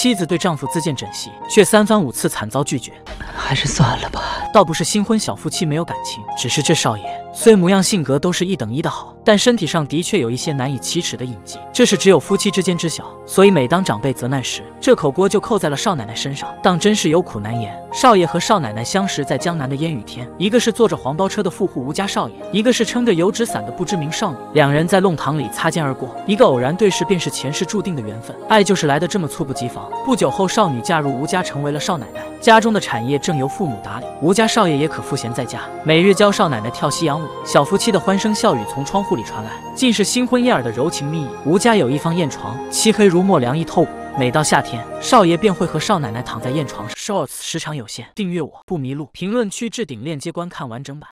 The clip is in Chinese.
妻子对丈夫自荐枕席，却三番五次惨遭拒绝。还是算了吧。倒不是新婚小夫妻没有感情，只是这少爷虽模样性格都是一等一的好，但身体上的确有一些难以启齿的隐疾，这是只有夫妻之间知晓。所以每当长辈责难时，这口锅就扣在了少奶奶身上，当真是有苦难言。少爷和少奶奶相识在江南的烟雨天，一个是坐着黄包车的富户吴家少爷，一个是撑着油纸伞的不知名少女。两人在弄堂里擦肩而过，一个偶然对视，便是前世注定的缘分。爱就是来的这么猝不及防。不久后，少女嫁入吴家，成为了少奶奶，家中的产业正由父母打理，吴家少爷也可赋闲在家，每日教少奶奶跳西洋舞。小夫妻的欢声笑语从窗户里传来，尽是新婚燕尔的柔情蜜意。吴家有一方燕床，漆黑如墨，凉意透骨。每到夏天，少爷便会和少奶奶躺在燕床上。Shorts 时长有限，订阅我不迷路。评论区置顶链接观看完整版。